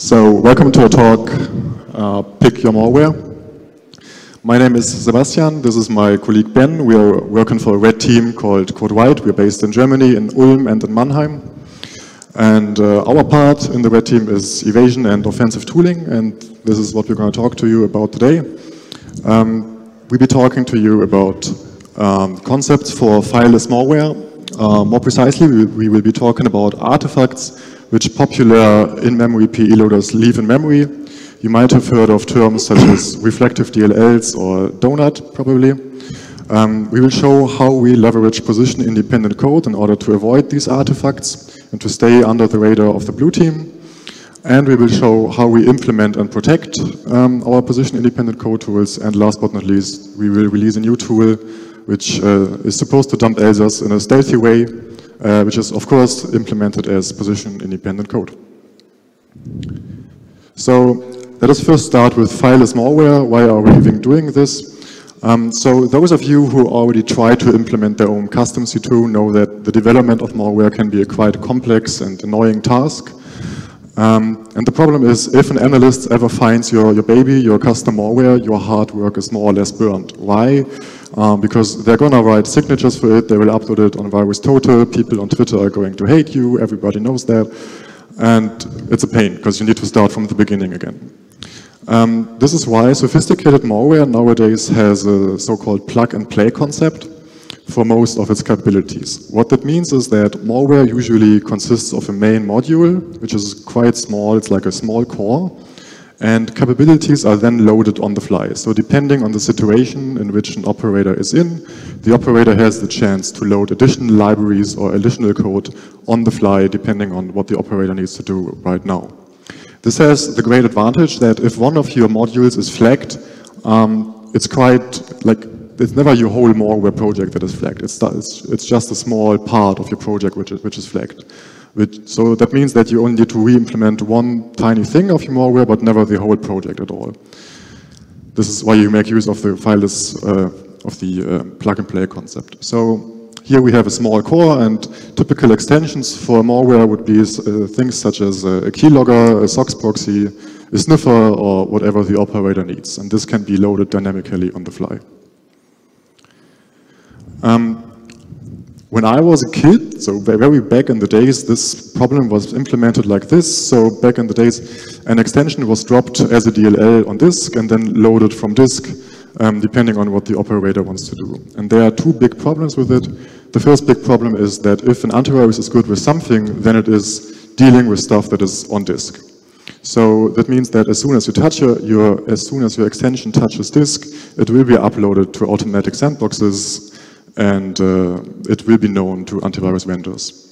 So, welcome to a talk, uh, Pick Your Malware. My name is Sebastian, this is my colleague Ben. We are working for a red team called Code White. We're based in Germany, in Ulm and in Mannheim. And uh, our part in the red team is evasion and offensive tooling, and this is what we're going to talk to you about today. Um, we'll be talking to you about um, concepts for fileless malware. Uh, more precisely, we, we will be talking about artifacts which popular in-memory PE loaders leave in memory. You might have heard of terms such as reflective DLLs or donut, probably. Um, we will show how we leverage position-independent code in order to avoid these artifacts and to stay under the radar of the blue team. And we will show how we implement and protect um, our position-independent code tools. And last but not least, we will release a new tool which uh, is supposed to dump ELSAs in a stealthy way uh, which is of course implemented as position independent code. So let us first start with fileless malware. Why are we even doing this? Um, so those of you who already try to implement their own custom C2 know that the development of malware can be a quite complex and annoying task. Um, and the problem is if an analyst ever finds your, your baby, your custom malware, your hard work is more or less burned. Why? Um, because they're going to write signatures for it, they will upload it on VirusTotal, people on Twitter are going to hate you, everybody knows that. And it's a pain, because you need to start from the beginning again. Um, this is why sophisticated malware nowadays has a so-called plug-and-play concept for most of its capabilities. What that means is that malware usually consists of a main module, which is quite small, it's like a small core, and capabilities are then loaded on the fly. So depending on the situation in which an operator is in, the operator has the chance to load additional libraries or additional code on the fly, depending on what the operator needs to do right now. This has the great advantage that if one of your modules is flagged, um, it's quite like it's never your whole malware project that is flagged. It's, it's, it's just a small part of your project which is, which is flagged. Which, so that means that you only need to re-implement one tiny thing of your malware, but never the whole project at all. This is why you make use of the fileless, uh, of the uh, plug-and-play concept. So here we have a small core, and typical extensions for malware would be uh, things such as a keylogger, a SOX proxy, a sniffer, or whatever the operator needs. And this can be loaded dynamically on the fly. Um, when I was a kid, so very back in the days, this problem was implemented like this. So back in the days, an extension was dropped as a DLL on disk and then loaded from disk, um, depending on what the operator wants to do. And there are two big problems with it. The first big problem is that if an antivirus is good with something, then it is dealing with stuff that is on disk. So that means that as soon as you touch your, your as soon as your extension touches disk, it will be uploaded to automatic sandboxes and uh, it will be known to antivirus vendors.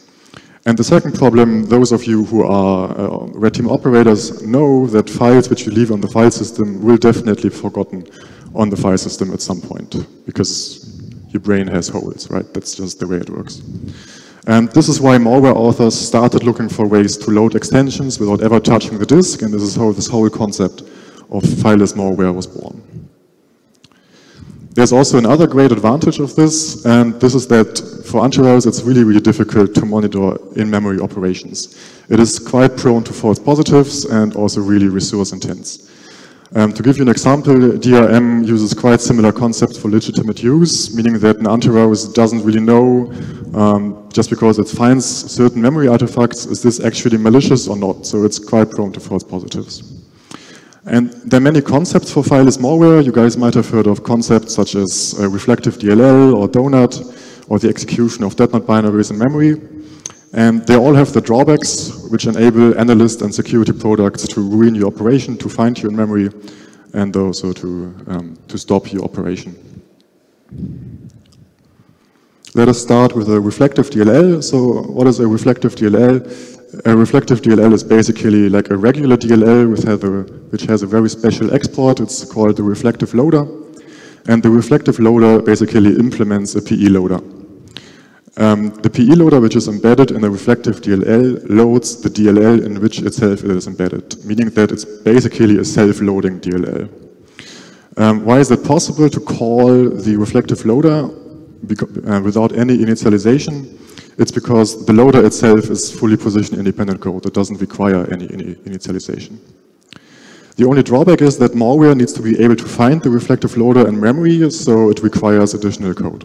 And the second problem, those of you who are uh, red team operators know that files which you leave on the file system will definitely be forgotten on the file system at some point because your brain has holes, right? That's just the way it works. And this is why malware authors started looking for ways to load extensions without ever touching the disk, and this is how this whole concept of fileless malware was born. There's also another great advantage of this, and this is that for antivirus it's really, really difficult to monitor in-memory operations. It is quite prone to false positives and also really resource intense. Um, to give you an example, DRM uses quite similar concepts for legitimate use, meaning that an antivirus doesn't really know, um, just because it finds certain memory artifacts, is this actually malicious or not? So it's quite prone to false positives. And there are many concepts for fileless malware. You guys might have heard of concepts such as uh, reflective DLL or donut or the execution of dead binaries in memory. And they all have the drawbacks which enable analysts and security products to ruin your operation, to find you in memory, and also to, um, to stop your operation. Let us start with a reflective DLL. So what is a reflective DLL? A reflective DLL is basically like a regular DLL which has, a, which has a very special export. It's called the reflective loader. And the reflective loader basically implements a PE loader. Um, the PE loader, which is embedded in the reflective DLL, loads the DLL in which itself it is embedded, meaning that it's basically a self-loading DLL. Um, why is it possible to call the reflective loader? Uh, without any initialization, it's because the loader itself is fully position independent code. It doesn't require any, any initialization. The only drawback is that malware needs to be able to find the reflective loader in memory, so it requires additional code.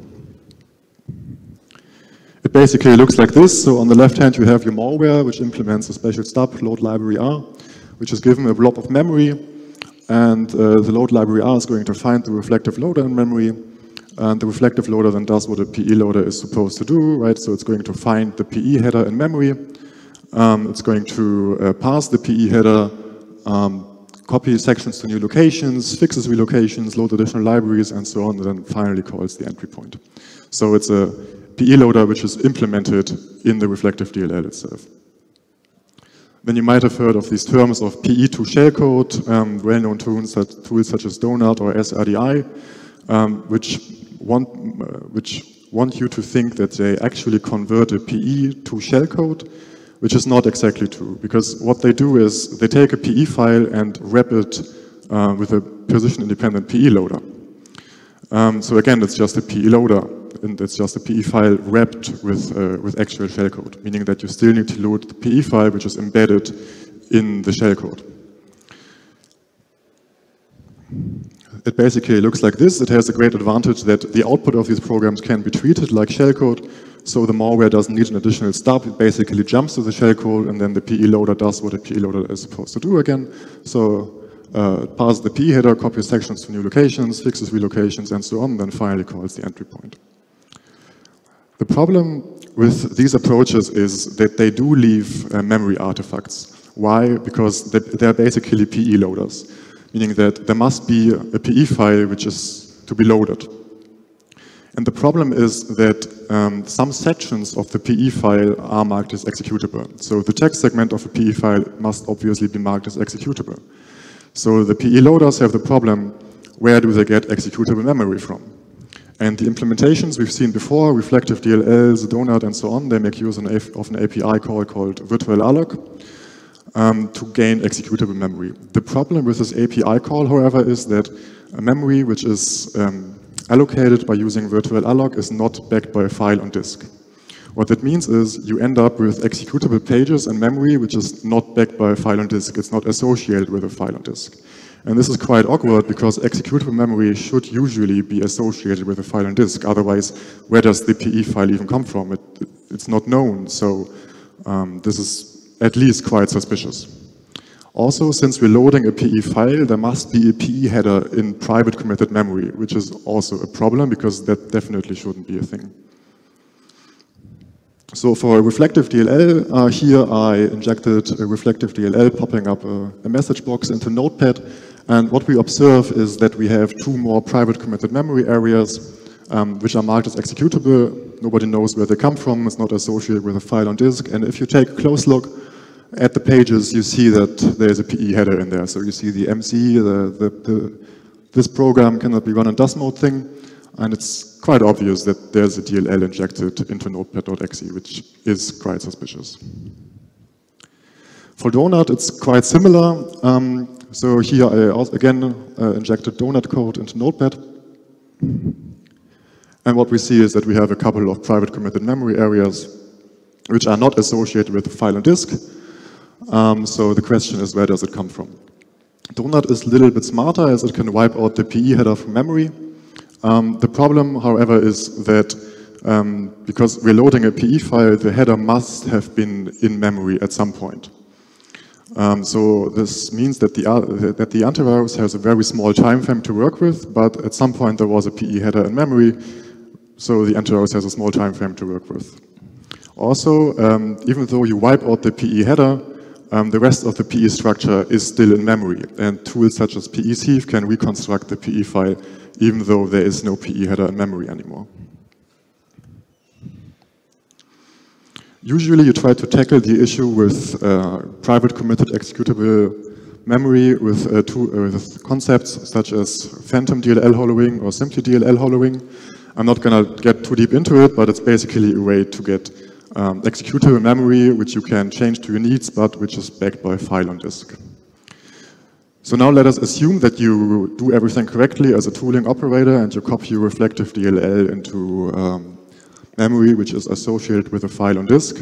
It basically looks like this. So on the left hand, you have your malware, which implements a special stub, load library R, which is given a blob of memory. And uh, the load library R is going to find the reflective loader in memory. And the reflective loader then does what a PE loader is supposed to do, right? So it's going to find the PE header in memory. Um, it's going to uh, pass the PE header um, copy sections to new locations, fixes relocations, load additional libraries, and so on, and then finally calls the entry point. So it's a PE loader which is implemented in the reflective DLL itself. Then you might have heard of these terms of PE to shellcode, um, well-known tools, tools such as Donut or SRDI, um, which, want, uh, which want you to think that they actually convert a PE to shellcode, which is not exactly true, because what they do is they take a PE file and wrap it uh, with a position-independent PE loader. Um, so again, it's just a PE loader, and it's just a PE file wrapped with, uh, with actual shellcode, meaning that you still need to load the PE file, which is embedded in the shellcode. It basically looks like this. It has a great advantage that the output of these programs can be treated like shellcode, so the malware doesn't need an additional stub. It basically jumps to the shellcode, and then the PE loader does what a PE loader is supposed to do again. So uh, passes the PE header, copies sections to new locations, fixes relocations, and so on, then finally calls the entry point. The problem with these approaches is that they do leave uh, memory artifacts. Why? Because they're basically PE loaders, meaning that there must be a PE file which is to be loaded. And the problem is that um, some sections of the PE file are marked as executable. So the text segment of a PE file must obviously be marked as executable. So the PE loaders have the problem, where do they get executable memory from? And the implementations we've seen before, reflective DLLs, Donut, and so on, they make use of an API call called virtual alloc um, to gain executable memory. The problem with this API call, however, is that a memory which is um, allocated by using virtual alloc is not backed by a file on disk. What that means is you end up with executable pages and memory which is not backed by a file on disk. It's not associated with a file on disk. And this is quite awkward because executable memory should usually be associated with a file on disk. Otherwise, where does the PE file even come from? It, it, it's not known. So um, this is at least quite suspicious. Also, since we're loading a PE file, there must be a PE header in private committed memory, which is also a problem because that definitely shouldn't be a thing. So for a reflective DLL, uh, here I injected a reflective DLL popping up a, a, message box into Notepad. And what we observe is that we have two more private committed memory areas, um, which are marked as executable. Nobody knows where they come from. It's not associated with a file on disk. And if you take a close look, at the pages, you see that there's a PE header in there. So you see the MC, the, the, the, this program cannot be run in DOS mode thing, and it's quite obvious that there's a DLL injected into notepad.exe, which is quite suspicious. For Donut, it's quite similar. Um, so here I again uh, injected Donut code into Notepad. And what we see is that we have a couple of private committed memory areas which are not associated with the file and disk, um, so the question is, where does it come from? Donut is a little bit smarter as it can wipe out the PE header from memory. Um, the problem, however, is that um, because we're loading a PE file, the header must have been in memory at some point. Um, so this means that the, uh, that the antivirus has a very small time frame to work with, but at some point there was a PE header in memory, so the antivirus has a small time frame to work with. Also, um, even though you wipe out the PE header, um, the rest of the PE structure is still in memory, and tools such as PEsieve can reconstruct the PE file even though there is no PE header in memory anymore. Usually you try to tackle the issue with uh, private committed executable memory with, uh, two, uh, with, concepts such as phantom DLL hollowing or simply DLL hollowing. I'm not going to get too deep into it, but it's basically a way to get um, executable memory, which you can change to your needs, but which is backed by a file on disk. So now let us assume that you do everything correctly as a tooling operator and you copy your reflective DLL into um, memory, which is associated with a file on disk.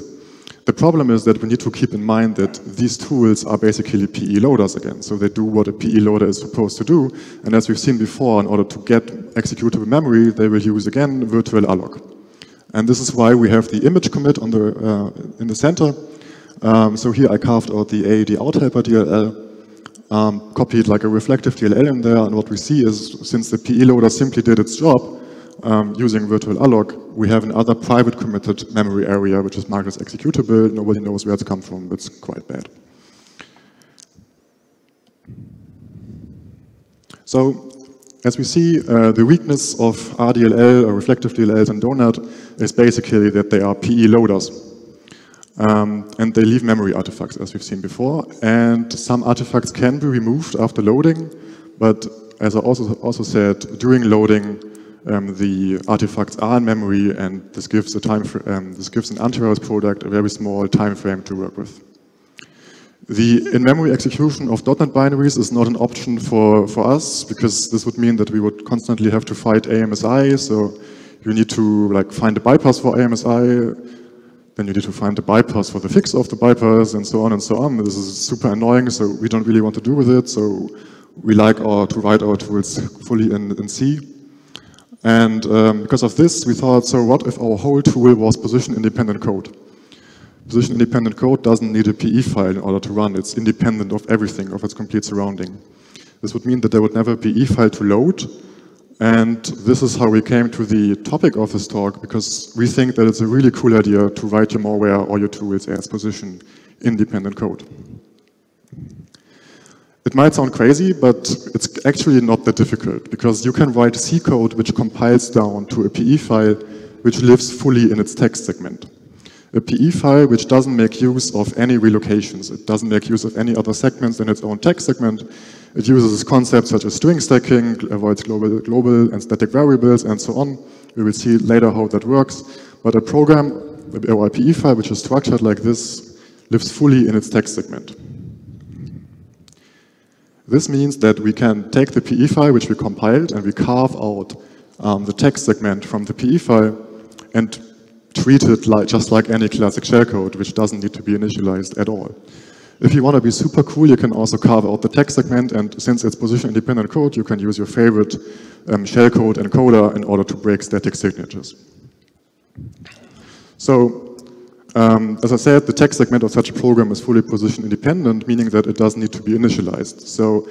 The problem is that we need to keep in mind that these tools are basically PE loaders again. So they do what a PE loader is supposed to do. And as we've seen before, in order to get executable memory, they will use again virtual alloc. And this is why we have the image commit on the, uh, in the center. Um, so here I carved out the AED out helper DLL um, copied like a reflective DLL in there, and what we see is since the PE loader simply did its job um, using virtual alloc, we have another private committed memory area which is marked as executable. Nobody knows where it's come from. It's quite bad. So as we see, uh, the weakness of RDLL or reflective DLLs and Donut is basically that they are PE loaders. Um, and they leave memory artifacts, as we've seen before. And some artifacts can be removed after loading, but as I also, also said, during loading, um, the artifacts are in memory, and this gives a time um, this gives an antivirus product a very small time frame to work with. The in-memory execution of .NET binaries is not an option for, for us because this would mean that we would constantly have to fight AMSI. So you need to like find a bypass for AMSI, then you need to find a bypass for the fix of the bypass and so on and so on. This is super annoying, so we don't really want to do with it. So we like our, to write our tools fully in, in C. And um, because of this, we thought, so what if our whole tool was position-independent code? Position-independent code doesn't need a PE file in order to run. It's independent of everything, of its complete surrounding. This would mean that there would never be PE file to load, and this is how we came to the topic of this talk, because we think that it's a really cool idea to write your malware or your tools as position independent code. It might sound crazy, but it's actually not that difficult, because you can write C code which compiles down to a PE file which lives fully in its text segment. A PE file which doesn't make use of any relocations. It doesn't make use of any other segments than its own text segment. It uses concepts such as string stacking, avoids global, global and static variables, and so on. We will see later how that works. But a program, a PE file, which is structured like this, lives fully in its text segment. This means that we can take the PE file, which we compiled, and we carve out um, the text segment from the PE file and treat it like, just like any classic shellcode, which doesn't need to be initialized at all. If you want to be super cool, you can also carve out the text segment, and since it's position-independent code, you can use your favorite um, shellcode encoder in order to break static signatures. So, um, as I said, the text segment of such a program is fully position-independent, meaning that it doesn't need to be initialized. So,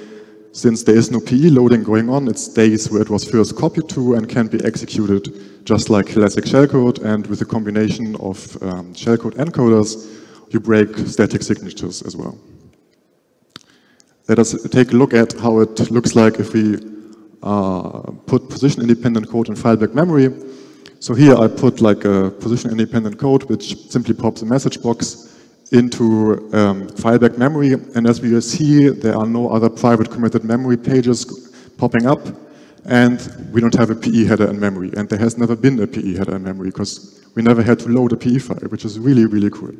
since there is no PE loading going on, it stays where it was first copied to and can be executed just like classic shellcode, and with a combination of um, shellcode encoders, you break static signatures as well. Let us take a look at how it looks like if we uh, put position-independent code in fileback memory. So here I put like a position-independent code which simply pops a message box into um, fileback memory. And as we see, there are no other private committed memory pages popping up. And we don't have a PE header in memory. And there has never been a PE header in memory because we never had to load a PE file, which is really, really cool.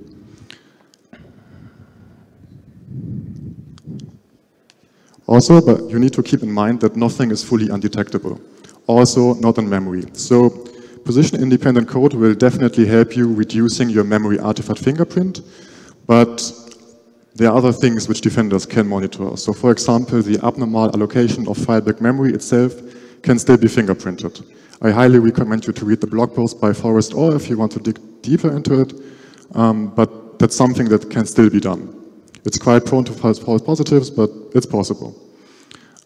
Also, but you need to keep in mind that nothing is fully undetectable. Also, not in memory. So, position-independent code will definitely help you reducing your memory artifact fingerprint, but there are other things which defenders can monitor. So, for example, the abnormal allocation of fileback memory itself can still be fingerprinted. I highly recommend you to read the blog post by Forrest Orr if you want to dig deeper into it, um, but that's something that can still be done. It's quite prone to false, false positives, but it's possible.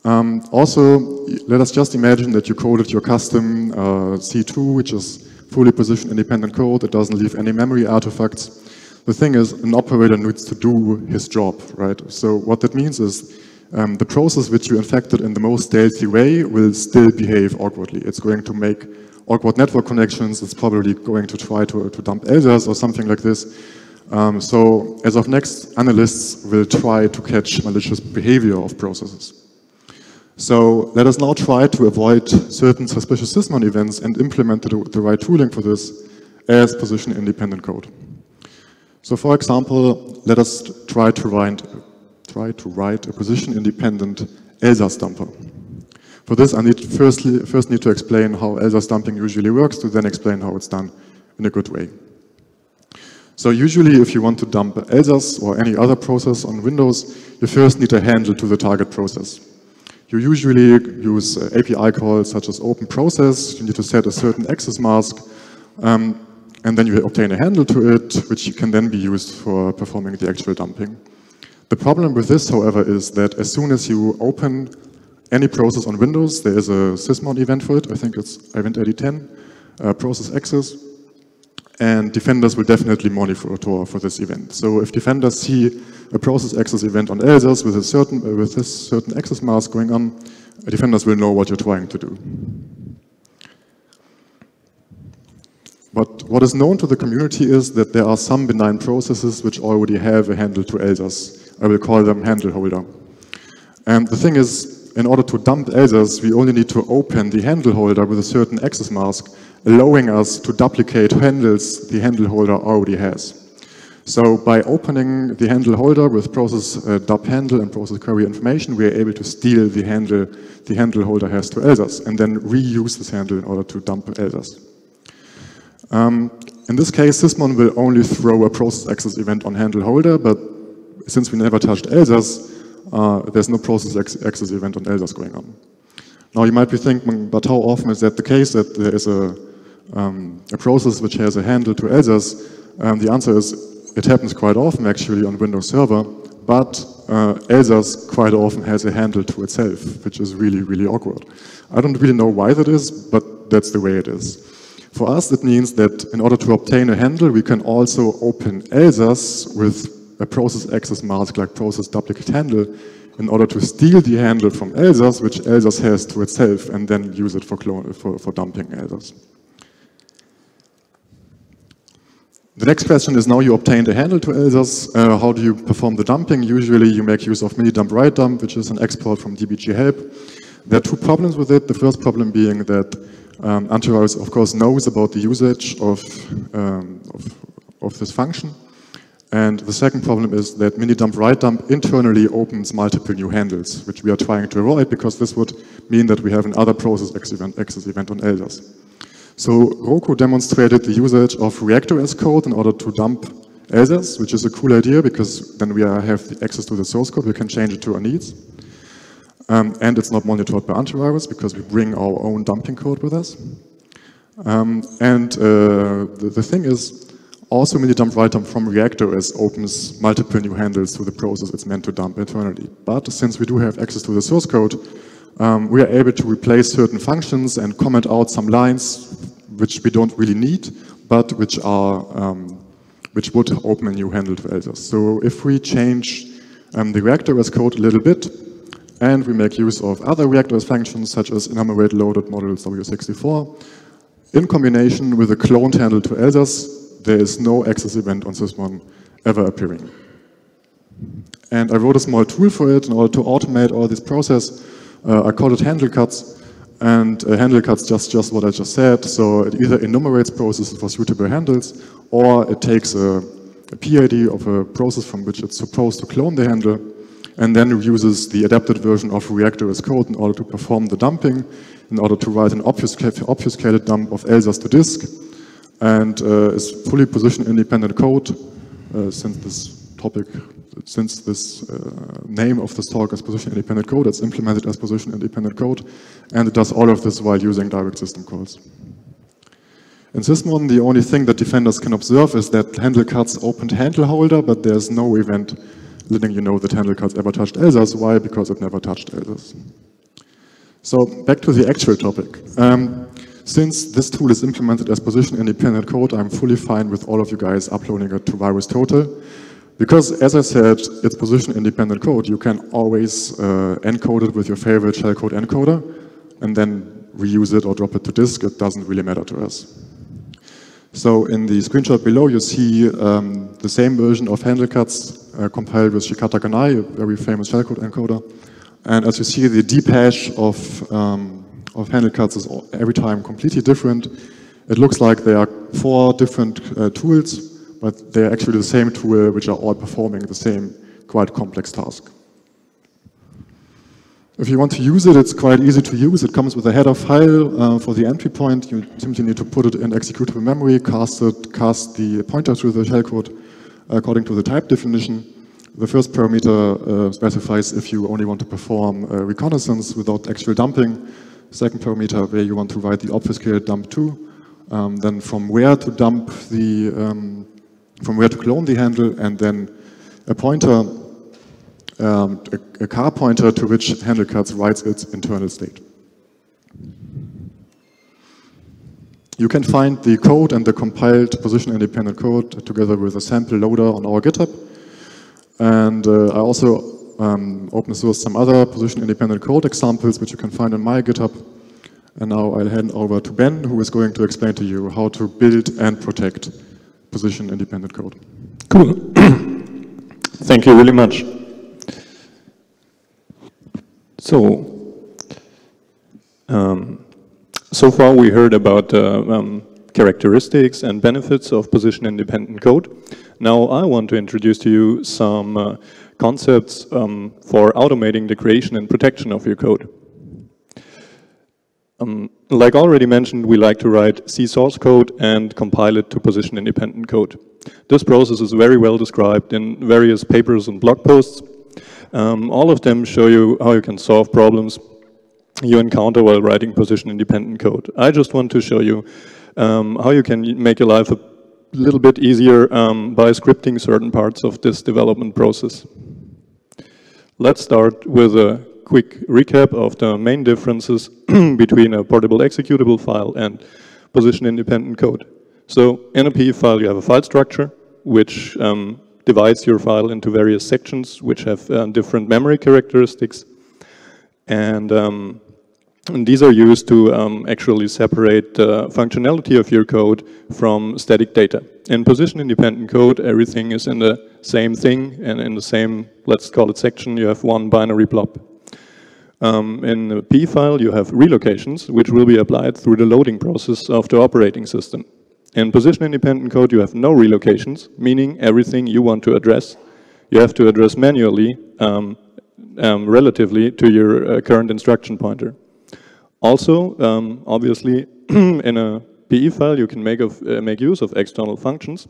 Um, also, let us just imagine that you coded your custom uh, C2, which is fully position independent code. It doesn't leave any memory artifacts. The thing is, an operator needs to do his job, right? So what that means is um, the process which you infected in the most stealthy way will still behave awkwardly. It's going to make awkward network connections. It's probably going to try to, to dump Elsass or something like this. Um, so as of next, analysts will try to catch malicious behavior of processes. So let us now try to avoid certain suspicious sysmon events and implement the, the right tooling for this as position-independent code. So for example, let us try to find, try to write a position-independent Elsas dumper. For this, I need firstly, first need to explain how Elsas dumping usually works to then explain how it's done in a good way. So usually if you want to dump Elsas or any other process on Windows, you first need a handle to the target process. You usually use uh, API calls such as open process, you need to set a certain access mask, um, and then you obtain a handle to it, which can then be used for performing the actual dumping. The problem with this, however, is that as soon as you open any process on Windows, there is a sysmon event for it, I think it's event ID 10, uh, process access, and defenders will definitely monitor for this event. So if defenders see a process access event on Elsas with a certain uh, with this certain access mask going on, defenders will know what you're trying to do. But what is known to the community is that there are some benign processes which already have a handle to Elsas. I will call them handle holder. And the thing is, in order to dump Elsas, we only need to open the handle holder with a certain access mask allowing us to duplicate handles the handle holder already has. So by opening the handle holder with process uh, dub handle and process query information, we are able to steal the handle the handle holder has to Elsas and then reuse this handle in order to dump Elsas. Um, in this case, Sysmon will only throw a process access event on handle holder, but since we never touched Elsas, uh, there's no process access event on Elsas going on. Now you might be thinking, but how often is that the case that there is a um, a process which has a handle to Elsas? Um, the answer is it happens quite often actually on Windows Server, but uh, Elsas quite often has a handle to itself, which is really, really awkward. I don't really know why that is, but that's the way it is. For us, that means that in order to obtain a handle, we can also open Elsas with a process access mask like process duplicate handle in order to steal the handle from Elsas, which Elsas has to itself, and then use it for, for, for dumping Elsas. The next question is now you obtained a handle to Elsas. Uh, how do you perform the dumping? Usually you make use of mini-dump write dump, which is an export from dbg help. There are two problems with it. The first problem being that um, antivirus, of course, knows about the usage of, um, of, of, this function. And the second problem is that mini-dump write dump internally opens multiple new handles, which we are trying to avoid because this would mean that we have another process access event, access event on Elsas. So Roko demonstrated the usage of Reactor as code in order to dump Elsas, which is a cool idea because then we have the access to the source code, we can change it to our needs. Um, and it's not monitored by antivirus because we bring our own dumping code with us. Um, and uh, the, the, thing is, also mini dump write dump from Reactor as opens multiple new handles to the process it's meant to dump internally. But since we do have access to the source code, um, we are able to replace certain functions and comment out some lines which we don't really need, but which are um, which would open a new handle to Elsas. So if we change um, the reactor code a little bit, and we make use of other reactor functions such as enumerate loaded models W64, in combination with a cloned handle to Elsas, there is no access event on Sysmon ever appearing. And I wrote a small tool for it in order to automate all this process. Uh, I called it handle cuts, and uh, handle cuts just, just what I just said. So it either enumerates processes for suitable handles, or it takes a, a PID of a process from which it's supposed to clone the handle, and then uses the adapted version of Reactor as code in order to perform the dumping, in order to write an obfuscated dump of Elsas to disk, and uh, is fully position independent code, uh, since this topic since this uh, name of this talk is position independent code, it's implemented as position independent code, and it does all of this while using direct system calls. In Sysmon, the only thing that defenders can observe is that handle cuts opened handle holder, but there's no event letting you know that handle cuts ever touched Elsas. Why? Because it never touched Elsas. So back to the actual topic. Um, since this tool is implemented as position independent code, I'm fully fine with all of you guys uploading it to VirusTotal. Because, as I said, it's position-independent code. You can always uh, encode it with your favorite shellcode encoder and then reuse it or drop it to disk. It doesn't really matter to us. So in the screenshot below, you see um, the same version of handle cuts uh, compiled with Shikata Ganai, a very famous shellcode encoder. And as you see, the deep hash of, um, of handle cuts is every time completely different. It looks like there are four different uh, tools but they're actually the same tool which are all performing the same quite complex task. If you want to use it, it's quite easy to use. It comes with a header file uh, for the entry point. You simply need to put it in executable memory, cast it, cast the pointer to the shellcode according to the type definition. The first parameter uh, specifies if you only want to perform uh, reconnaissance without actual dumping. Second parameter where you want to write the obfuscated dump to. Um, then from where to dump the, um, from where to clone the handle, and then a pointer um, a, a, car pointer to which handlecards writes its internal state. You can find the code and the compiled position-independent code together with a sample loader on our GitHub. And uh, I also um, open source some other position-independent code examples, which you can find on my GitHub. And now I'll hand over to Ben, who is going to explain to you how to build and protect position-independent code. Cool. Thank you really much. So, um, so far we heard about uh, um, characteristics and benefits of position-independent code. Now I want to introduce to you some uh, concepts um, for automating the creation and protection of your code. Um, like already mentioned, we like to write C source code and compile it to position-independent code. This process is very well described in various papers and blog posts, um, all of them show you how you can solve problems you encounter while writing position-independent code. I just want to show you um, how you can make your life a little bit easier um, by scripting certain parts of this development process. Let's start with a quick recap of the main differences between a portable executable file and position-independent code. So in a P file you have a file structure, which um, divides your file into various sections which have uh, different memory characteristics. And, um, and these are used to um, actually separate the functionality of your code from static data. In position-independent code, everything is in the same thing and in the same, let's call it section, you have one binary blob. Um, in the P file, you have relocations, which will be applied through the loading process of the operating system. In position-independent code, you have no relocations, meaning everything you want to address, you have to address manually um, um, relatively to your uh, current instruction pointer. Also, um, obviously, in a PE file, you can make, of, uh, make use of external functions,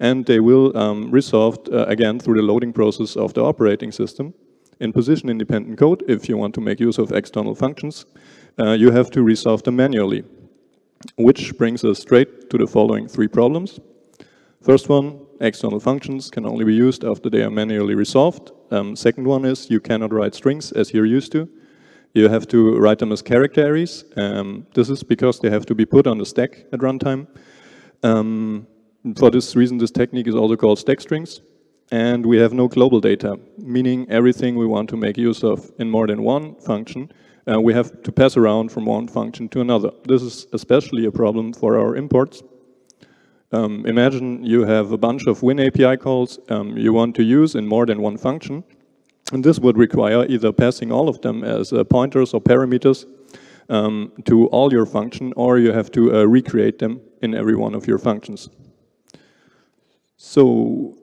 and they will um, resolved, uh, again, through the loading process of the operating system. In position-independent code, if you want to make use of external functions, uh, you have to resolve them manually which brings us straight to the following three problems. First one, external functions can only be used after they are manually resolved. Um, second one is you cannot write strings as you're used to. You have to write them as character arrays. Um, this is because they have to be put on the stack at runtime. Um, for this reason, this technique is also called stack strings. And we have no global data, meaning everything we want to make use of in more than one function uh, we have to pass around from one function to another. This is especially a problem for our imports. Um, imagine you have a bunch of Win API calls um, you want to use in more than one function. And this would require either passing all of them as uh, pointers or parameters um, to all your function, or you have to uh, recreate them in every one of your functions. So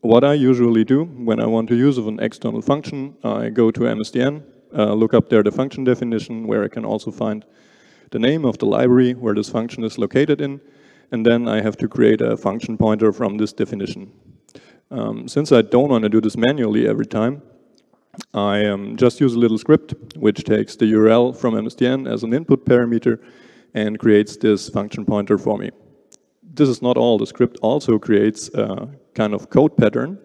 what I usually do when I want to use of an external function, I go to MSDN, uh, look up there the function definition where I can also find the name of the library where this function is located in, and then I have to create a function pointer from this definition. Um, since I don't want to do this manually every time, I um, just use a little script which takes the URL from MSDN as an input parameter and creates this function pointer for me. This is not all. The script also creates a kind of code pattern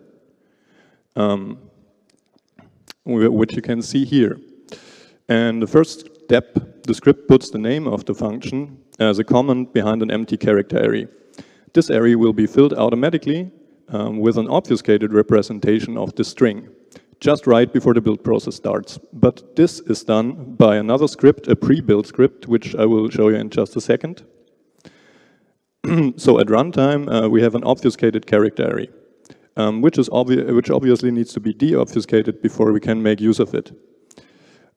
um, which you can see here. And the first step, the script puts the name of the function as a comment behind an empty character array. This array will be filled automatically um, with an obfuscated representation of the string, just right before the build process starts. But this is done by another script, a pre-built script, which I will show you in just a second. so at runtime, uh, we have an obfuscated character array um, which, is obvi which obviously needs to be deobfuscated before we can make use of it.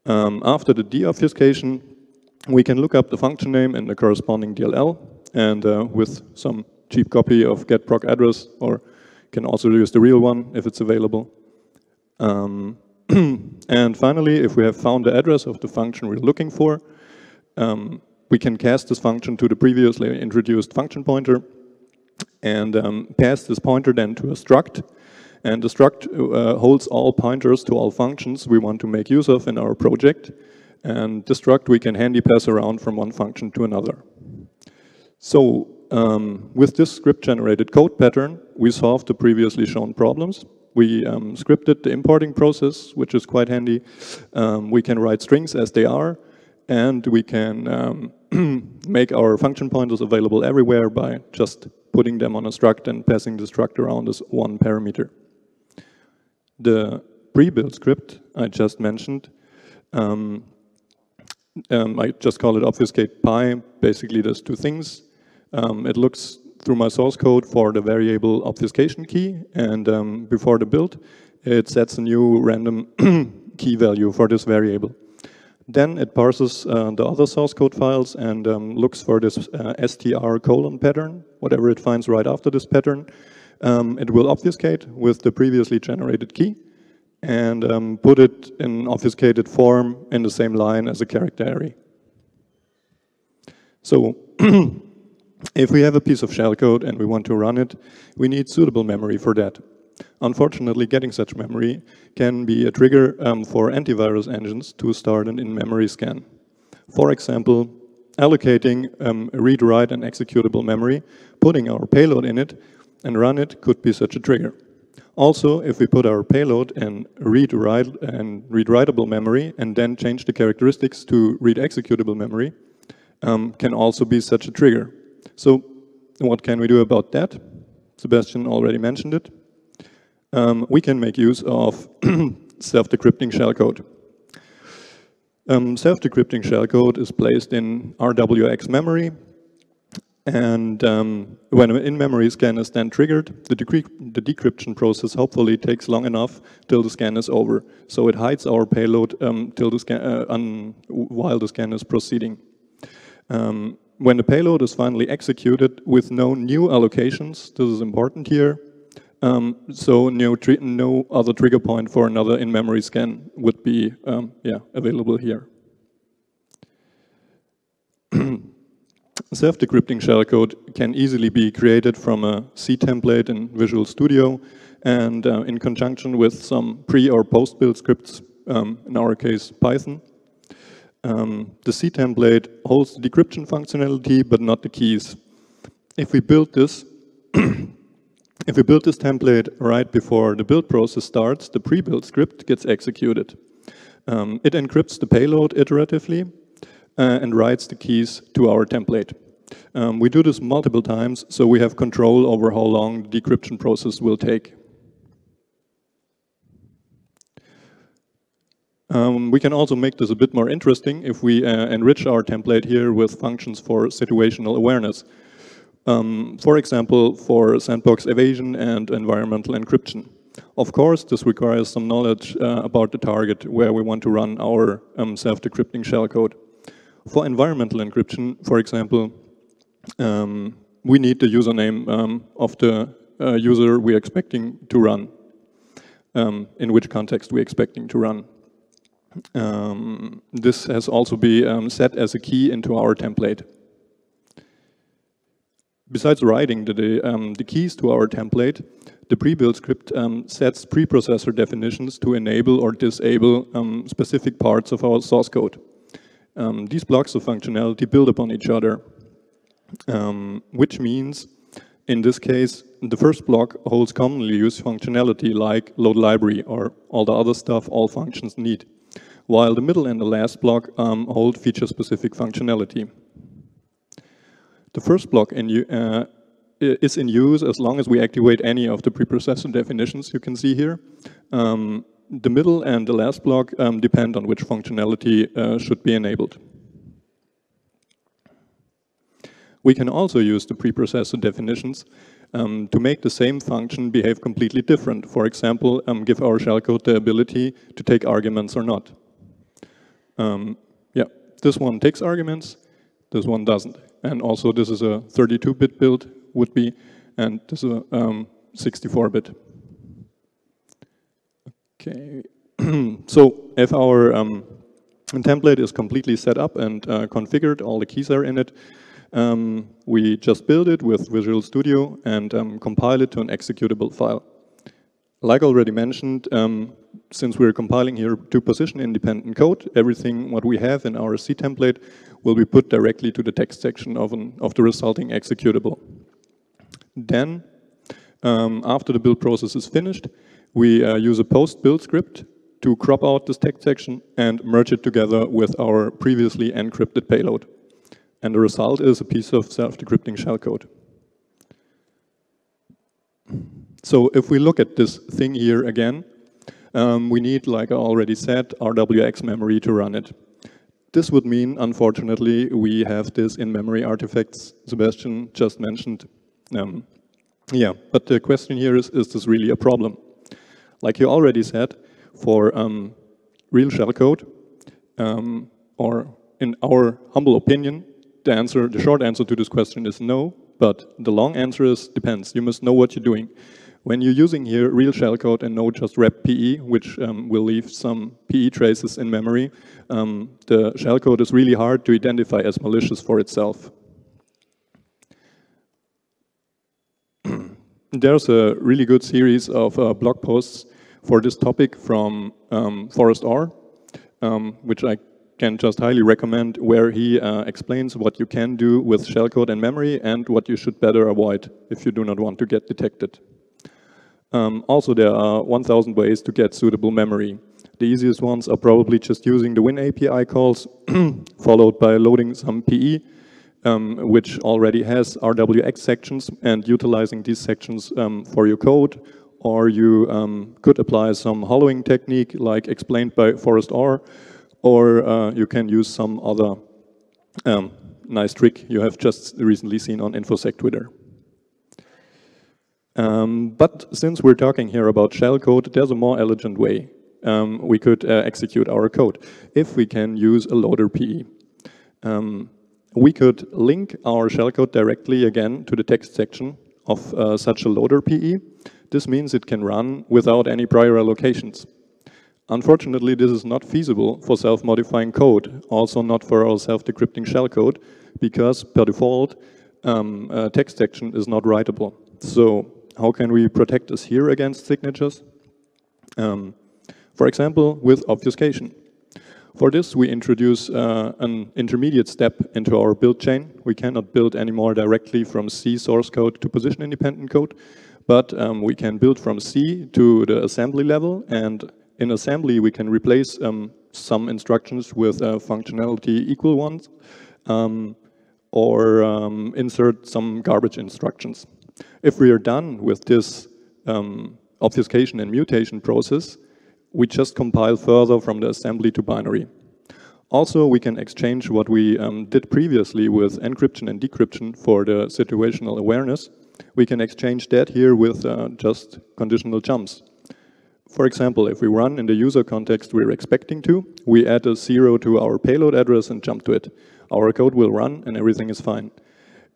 Um, after the deobfuscation, we can look up the function name and the corresponding DLL, and uh, with some cheap copy of get proc address, or can also use the real one if it's available. Um, and finally, if we have found the address of the function we're looking for, um, we can cast this function to the previously introduced function pointer and um, pass this pointer then to a struct. And the struct uh, holds all pointers to all functions we want to make use of in our project. And the struct we can handy pass around from one function to another. So um, with this script-generated code pattern, we solved the previously shown problems. We um, scripted the importing process, which is quite handy. Um, we can write strings as they are, and we can um, make our function pointers available everywhere by just putting them on a struct and passing the struct around as one parameter. The pre-built script I just mentioned, um, um, I just call it obfuscate pi, basically does two things. Um, it looks through my source code for the variable obfuscation key, and um, before the build, it sets a new random key value for this variable. Then it parses uh, the other source code files and um, looks for this uh, str colon pattern, whatever it finds right after this pattern. Um, it will obfuscate with the previously generated key and um, put it in obfuscated form in the same line as a character array. So if we have a piece of shellcode and we want to run it, we need suitable memory for that. Unfortunately, getting such memory can be a trigger um, for antivirus engines to start an in-memory scan. For example, allocating um, read, write, and executable memory, putting our payload in it, and run it could be such a trigger. Also, if we put our payload in read, write, and read-writable memory, and then change the characteristics to read-executable memory, um, can also be such a trigger. So, what can we do about that? Sebastian already mentioned it um, we can make use of self-decrypting shellcode. Um, self-decrypting shellcode is placed in RWX memory, and um, when an in-memory scan is then triggered, the, the, decryption process hopefully takes long enough till the scan is over. So it hides our payload um, till the scan, uh, while the scan is proceeding. Um, when the payload is finally executed with no new allocations, this is important here, um, so no, no other trigger point for another in-memory scan would be um, yeah, available here. Self-decrypting shellcode can easily be created from a C template in Visual Studio and uh, in conjunction with some pre or post-build scripts, um, in our case Python. Um, the C template holds the decryption functionality but not the keys. If we build this If we build this template right before the build process starts, the pre-built script gets executed. Um, it encrypts the payload iteratively uh, and writes the keys to our template. Um, we do this multiple times, so we have control over how long the decryption process will take. Um, we can also make this a bit more interesting if we uh, enrich our template here with functions for situational awareness. Um, for example, for sandbox evasion and environmental encryption. Of course, this requires some knowledge uh, about the target where we want to run our um, self-decrypting shellcode. For environmental encryption, for example, um, we need the username um, of the uh, user we're expecting to run, um, in which context we're expecting to run. Um, this has also been set as a key into our template. Besides writing the, the, um, the, keys to our template, the pre-built script um, sets preprocessor definitions to enable or disable um, specific parts of our source code. Um, these blocks of functionality build upon each other, um, which means, in this case, the first block holds commonly used functionality like load library or all the other stuff all functions need, while the middle and the last block um, hold feature-specific functionality. The first block in, uh, is in use as long as we activate any of the preprocessor definitions you can see here. Um, the middle and the last block um, depend on which functionality uh, should be enabled. We can also use the preprocessor definitions um, to make the same function behave completely different. For example, um, give our shellcode the ability to take arguments or not. Um, yeah, this one takes arguments, this one doesn't. And also this is a 32-bit build would be, and this is a 64-bit. Um, okay, so if our um, template is completely set up and uh, configured, all the keys are in it, um, we just build it with Visual Studio and um, compile it to an executable file. Like already mentioned, um, since we're compiling here to position independent code, everything what we have in our C template will be put directly to the text section of, an, of the resulting executable. Then, um, after the build process is finished, we uh, use a post build script to crop out this text section and merge it together with our previously encrypted payload. And the result is a piece of self-decrypting shellcode. So if we look at this thing here again, um, we need, like I already said, RWX memory to run it. This would mean, unfortunately, we have this in-memory artifacts Sebastian just mentioned. Um, yeah, but the question here is, is this really a problem? Like you already said, for um, real shellcode, um, or in our humble opinion, the answer, the short answer to this question is no, but the long answer is depends. You must know what you're doing. When you're using here real shellcode and not just rep PE, which um, will leave some PE traces in memory, um, the shellcode is really hard to identify as malicious for itself. There's a really good series of uh, blog posts for this topic from um, Forrest Orr, um, which I can just highly recommend, where he uh, explains what you can do with shellcode and memory and what you should better avoid if you do not want to get detected. Um, also, there are 1,000 ways to get suitable memory. The easiest ones are probably just using the Win API calls, followed by loading some PE, um, which already has RWX sections, and utilizing these sections um, for your code. Or you um, could apply some hollowing technique, like explained by Forrest Orr, or uh, you can use some other um, nice trick you have just recently seen on InfoSec Twitter. Um, but since we're talking here about shellcode, there's a more elegant way um, we could uh, execute our code if we can use a loader PE. Um, we could link our shellcode directly again to the text section of uh, such a loader PE. This means it can run without any prior allocations. Unfortunately, this is not feasible for self-modifying code, also not for our self-decrypting shellcode, because per default, um, text section is not writable. So how can we protect us here against signatures? Um, for example, with obfuscation. For this, we introduce uh, an intermediate step into our build chain. We cannot build anymore directly from C source code to position independent code, but um, we can build from C to the assembly level, and in assembly we can replace um, some instructions with uh, functionality equal ones, um, or um, insert some garbage instructions. If we are done with this um, obfuscation and mutation process, we just compile further from the assembly to binary. Also, we can exchange what we um, did previously with encryption and decryption for the situational awareness. We can exchange that here with uh, just conditional jumps. For example, if we run in the user context we're expecting to, we add a zero to our payload address and jump to it. Our code will run and everything is fine.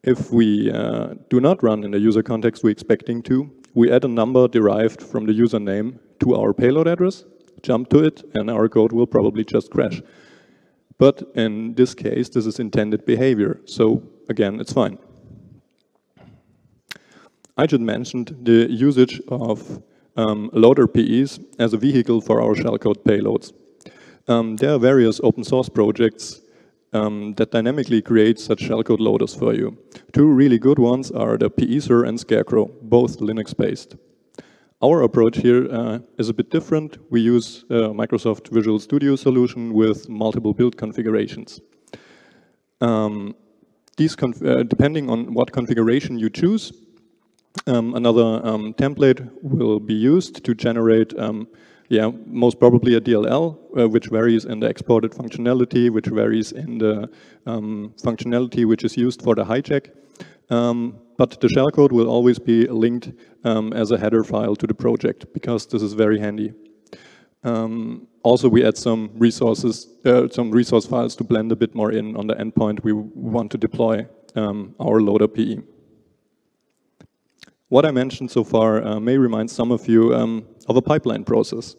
If we uh, do not run in the user context we're expecting to, we add a number derived from the username to our payload address, jump to it, and our code will probably just crash. But in this case, this is intended behavior, so again, it's fine. I just mentioned the usage of um, loader PEs as a vehicle for our shellcode payloads. Um, there are various open source projects um, that dynamically creates such shellcode loaders for you. Two really good ones are the PESer and Scarecrow, both Linux-based. Our approach here uh, is a bit different. We use a Microsoft Visual Studio solution with multiple build configurations. Um, these uh, depending on what configuration you choose, um, another um, template will be used to generate um, yeah, most probably a DLL, uh, which varies in the exported functionality, which varies in the um, functionality which is used for the hijack. Um, but the shellcode will always be linked um, as a header file to the project, because this is very handy. Um, also, we add some resources, uh, some resource files to blend a bit more in on the endpoint we want to deploy um, our loader PE. What I mentioned so far uh, may remind some of you um, of a pipeline process.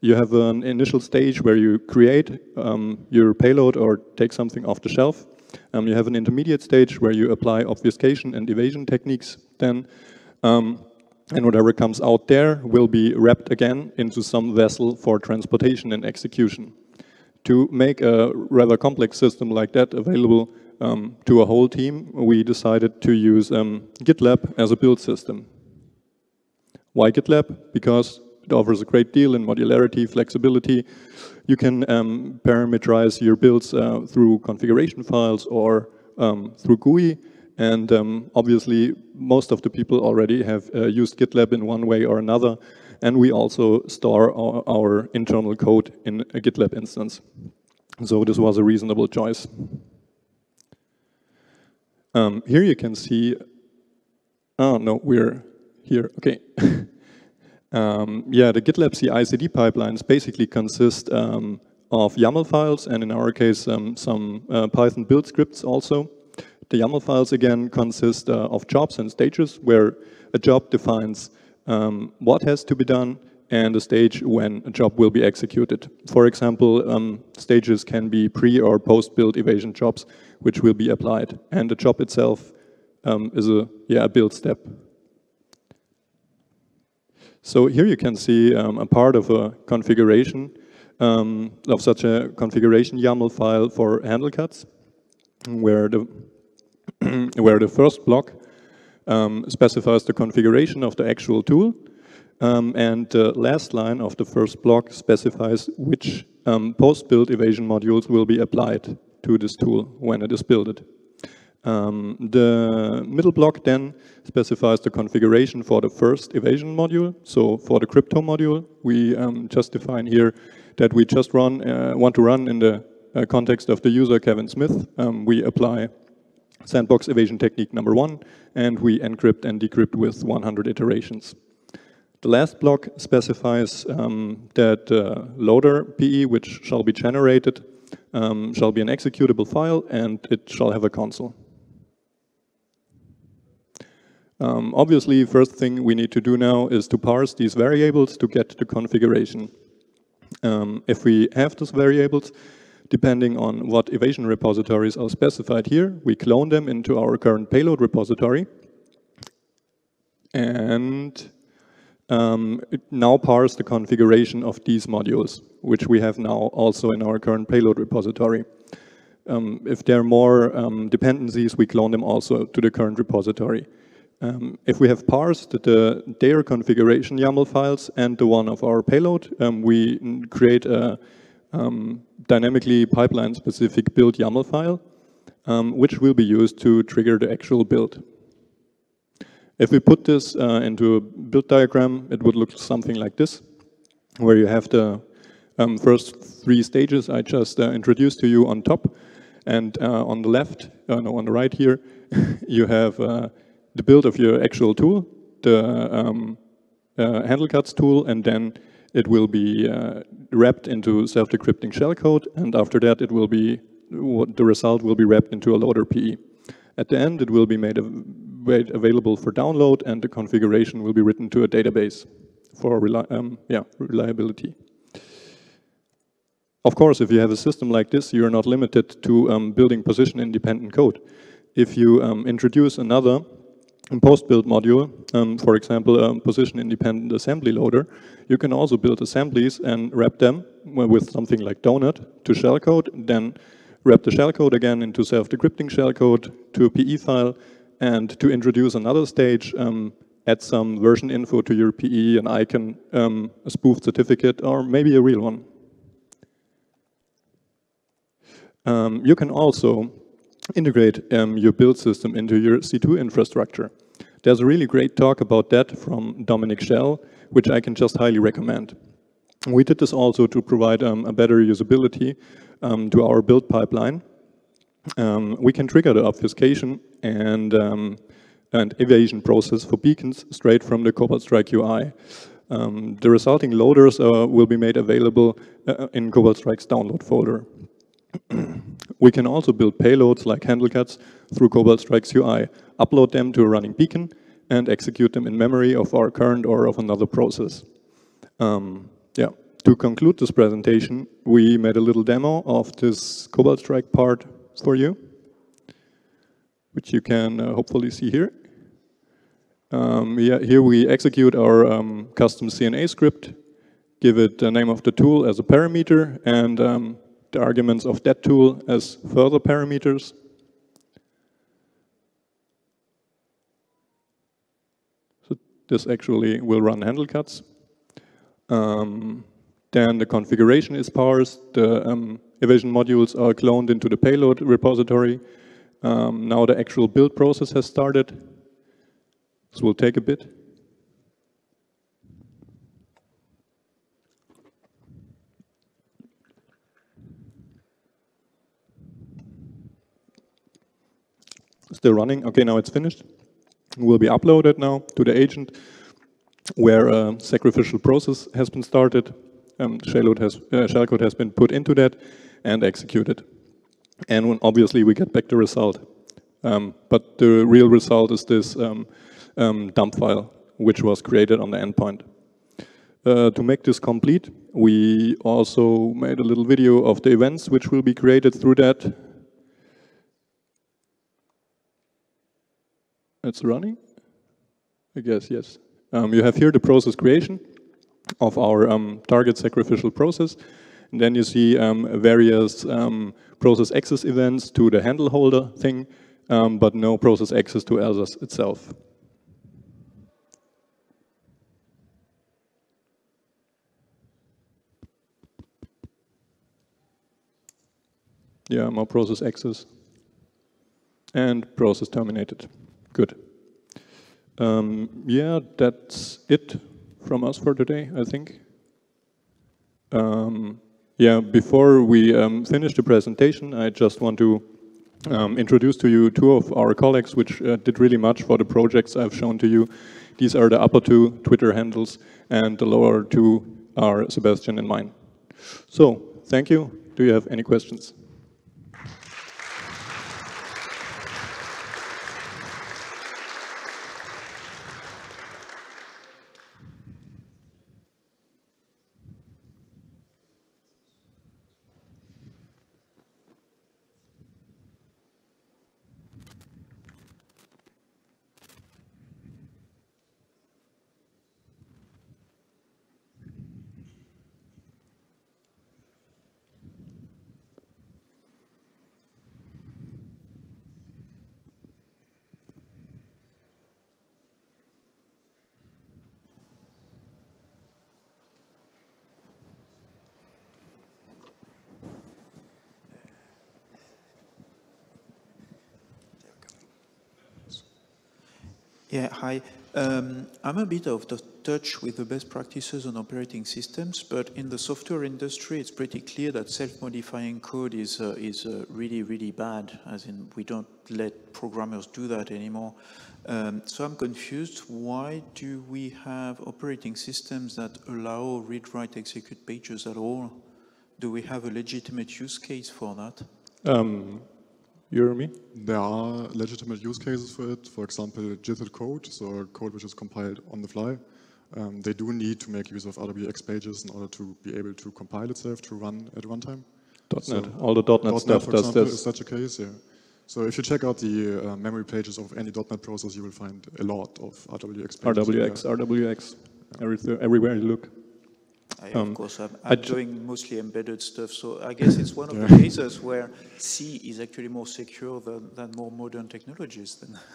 You have an initial stage where you create um, your payload or take something off the shelf. Um, you have an intermediate stage where you apply obfuscation and evasion techniques then. Um, and whatever comes out there will be wrapped again into some vessel for transportation and execution. To make a rather complex system like that available um, to a whole team, we decided to use um, GitLab as a build system. Why GitLab? Because it offers a great deal in modularity, flexibility. You can um, parameterize your builds uh, through configuration files or um, through GUI. And um, obviously, most of the people already have uh, used GitLab in one way or another. And we also store our, our internal code in a GitLab instance. So this was a reasonable choice. Um, here you can see, oh no, we're here, okay. um, yeah, the GitLab CI CD pipelines basically consist um, of YAML files and in our case um, some uh, Python build scripts also. The YAML files again consist uh, of jobs and stages where a job defines um, what has to be done and a stage when a job will be executed. For example, um, stages can be pre or post-build evasion jobs which will be applied. And the job itself um, is a, yeah, a build step. So here you can see um, a part of a configuration um, of such a configuration YAML file for handle cuts, where the where the first block um, specifies the configuration of the actual tool, um, and the last line of the first block specifies which um, post-build evasion modules will be applied to this tool when it is built. Um, the middle block then specifies the configuration for the first evasion module. So for the crypto module, we um, just define here that we just run uh, want to run in the uh, context of the user Kevin Smith. Um, we apply sandbox evasion technique number one, and we encrypt and decrypt with 100 iterations. The last block specifies um, that uh, loader PE, which shall be generated, um, shall be an executable file and it shall have a console. Um, obviously, first thing we need to do now is to parse these variables to get the configuration. Um, if we have those variables, depending on what evasion repositories are specified here, we clone them into our current payload repository. And um, now parse the configuration of these modules, which we have now also in our current payload repository. Um, if there are more um, dependencies, we clone them also to the current repository. Um, if we have parsed the, their configuration YAML files and the one of our payload, um, we create a um, dynamically pipeline-specific build YAML file, which will be used to trigger the actual build. If we put this uh, into a build diagram, it would look something like this, where you have the um, first three stages I just uh, introduced to you on top, and uh, on the left, uh, no, on the right here, you have uh, the build of your actual tool, the um, uh, handle cuts tool, and then it will be wrapped into self-decrypting shellcode, and after that it will be, the result will be wrapped into a loader PE. At the end, it will be made made available for download and the configuration will be written to a database for reli um, yeah, reliability. Of course, if you have a system like this, you're not limited to um, building position-independent code. If you um, introduce another post-build module, um, for example, a position-independent assembly loader, you can also build assemblies and wrap them with something like Donut to shellcode, then wrap the shellcode again into self-decrypting shellcode to a PE file, and to introduce another stage, um, add some version info to your PE, an icon, um, a spoofed certificate, or maybe a real one. Um, you can also integrate um, your build system into your C2 infrastructure. There's a really great talk about that from Dominic Schell, which I can just highly recommend. We did this also to provide um, a better usability um, to our build pipeline um, we can trigger the obfuscation and, um, and evasion process for beacons straight from the Cobalt Strike UI. Um, the resulting loaders uh, will be made available uh, in Cobalt Strike's download folder. we can also build payloads like handle cuts through Cobalt Strike's UI, upload them to a running beacon, and execute them in memory of our current or of another process. Um, yeah, to conclude this presentation, we made a little demo of this Cobalt Strike part for you, which you can uh, hopefully see here. Um, yeah, here we execute our um, custom CNA script, give it the name of the tool as a parameter, and um, the arguments of that tool as further parameters. So this actually will run handle cuts. Um, then the configuration is parsed, the um, evasion modules are cloned into the payload repository. Um, now the actual build process has started. This will take a bit. Still running. Okay, now it's finished. It will be uploaded now to the agent where a sacrificial process has been started. Um, shellcode has, uh, has been put into that and executed. And obviously we get back the result. Um, but the real result is this um, um dump file, which was created on the endpoint. Uh, to make this complete, we also made a little video of the events which will be created through that. It's running? I guess, yes. Um, you have here the process creation of our um, target sacrificial process. And then you see um, various um, process access events to the handle holder thing, um, but no process access to ELSAS itself. Yeah, more process access. And process terminated. Good. Um, yeah, that's it from us for today, I think. Um, yeah, before we um, finish the presentation, I just want to um, introduce to you two of our colleagues which uh, did really much for the projects I've shown to you. These are the upper two Twitter handles, and the lower two are Sebastian and mine. So, thank you. Do you have any questions? Yeah, hi. Um, I'm a bit out of touch with the best practices on operating systems, but in the software industry, it's pretty clear that self-modifying code is uh, is uh, really really bad. As in, we don't let programmers do that anymore. Um, so I'm confused. Why do we have operating systems that allow read, write, execute pages at all? Do we have a legitimate use case for that? Um, you me? There are legitimate use cases for it. For example, JITed code, so code which is compiled on the fly. Um, they do need to make use of RWX pages in order to be able to compile itself to run at runtime. .NET, so all the .NET, .NET stuff for does example, this. Is such a case, yeah. So if you check out the uh, memory pages of any .NET process, you will find a lot of RWX pages. RWX, RWX, yeah. everywhere you look. I, um, of course, I'm, I'm doing mostly embedded stuff, so I guess it's one of the cases where C is actually more secure than, than more modern technologies. Then.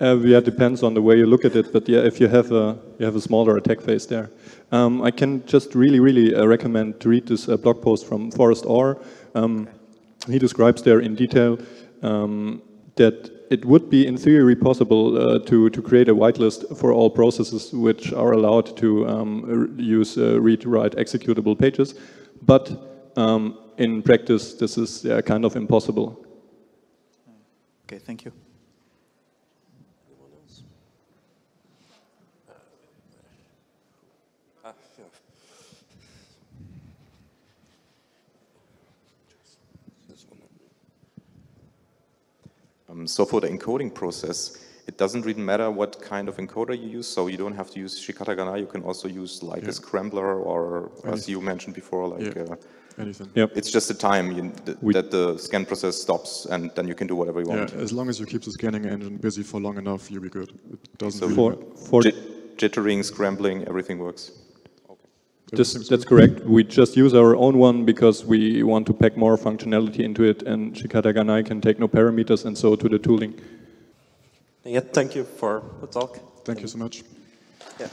Uh, yeah, depends on the way you look at it, but yeah, if you have a you have a smaller attack phase there, um, I can just really really uh, recommend to read this uh, blog post from Forrest Orr. Um, okay. He describes there in detail um, that it would be in theory possible uh, to, to create a whitelist for all processes which are allowed to um, use uh, read-write executable pages, but um, in practice this is yeah, kind of impossible. Okay, thank you. Um, so for the encoding process, it it doesn't really matter what kind of encoder you use. So you don't have to use Shikata You can also use like Yeah. a scrambler or, as you mentioned before, like Yeah. uh, Anything. Yep. it's just the time you, th We- that the scan process stops, and then you can do whatever you Yeah, want. as long as you keep the scanning engine busy for long enough, you'll be good. It doesn't So really For, for jittering, scrambling, everything works. Just, Everything's that's correct. We just use our own one because we want to pack more functionality into it, and Shikata Ganai can take no parameters, and so to the tooling. Yeah, thank you for the talk. Thank you so much. Yeah.